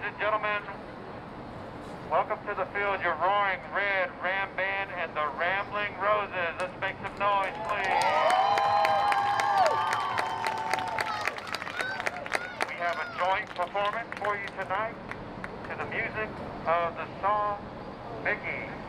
Ladies and gentlemen. Welcome to the field, your roaring red ram band and the Rambling Roses. Let's make some noise, please. We have a joint performance for you tonight to the music of the song Mickey.